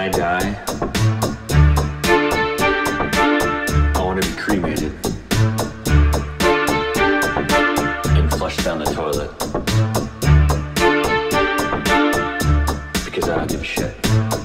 I die, I want to be cremated and flushed down the toilet because I don't give a shit.